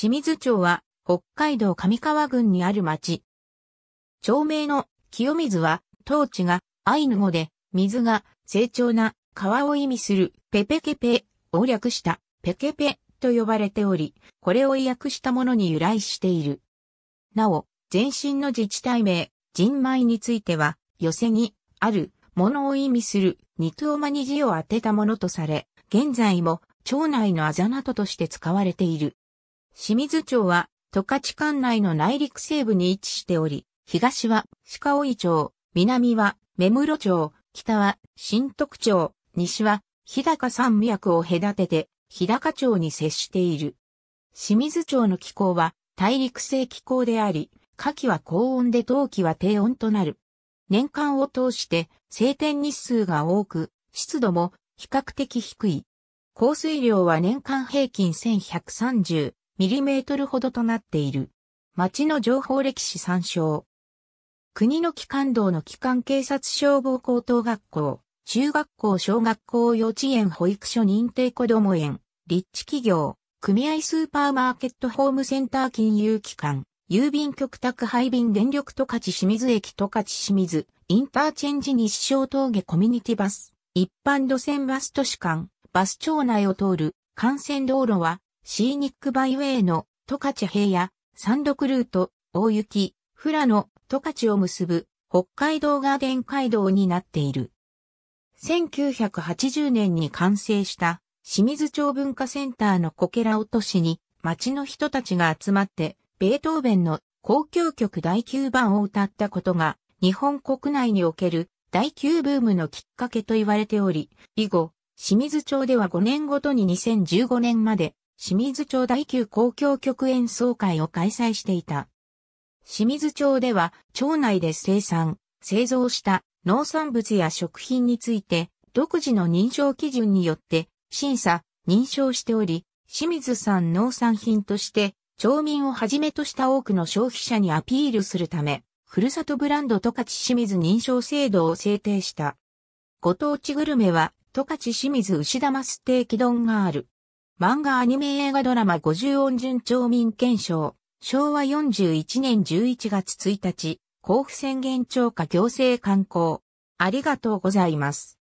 清水町は北海道上川郡にある町。町名の清水は、当地がアイヌ語で水が成長な川を意味するペペケペを略したペケペと呼ばれており、これを意訳したものに由来している。なお、前身の自治体名、人米については、寄せに、ある、ものを意味する、肉オマに字を当てたものとされ、現在も町内のあざなどとして使われている。清水町は、十勝管内の内陸西部に位置しており、東は鹿追町、南は目室町、北は新徳町、西は日高山脈を隔てて日高町に接している。清水町の気候は大陸性気候であり、夏季は高温で冬季は低温となる。年間を通して晴天日数が多く、湿度も比較的低い。降水量は年間平均1130ミリメートルほどとなっている。町の情報歴史参照。国の機関道の機関警察消防高等学校、中学校小学校幼稚園保育所認定子ども園、立地企業、組合スーパーマーケットホームセンター金融機関、郵便局宅配便電力十勝清水駅十勝清水、インターチェンジ日照峠コミュニティバス、一般路線バス都市間、バス町内を通る。幹線道路はシーニックバイウェイの十勝平野、三六ルート、大雪、富良野、十勝を結ぶ北海道ガーデン街道になっている。1980年に完成した清水町文化センターのこけら落としに町の人たちが集まってベートーベンの交響曲第9番を歌ったことが日本国内における第9ブームのきっかけと言われており、以後、清水町では5年ごとに2015年まで清水町第9公共曲演奏会を開催していた。清水町では町内で生産、製造した農産物や食品について独自の認証基準によって審査、認証しており、清水産農産品として町民をはじめとした多くの消費者にアピールするため、ふるさとブランド十勝清水認証制度を制定した。ご当地グルメは十勝清水牛玉ステーキ丼がある。漫画アニメ映画ドラマ50音順町民検証。昭和41年11月1日、甲府宣言超過行政観光。ありがとうございます。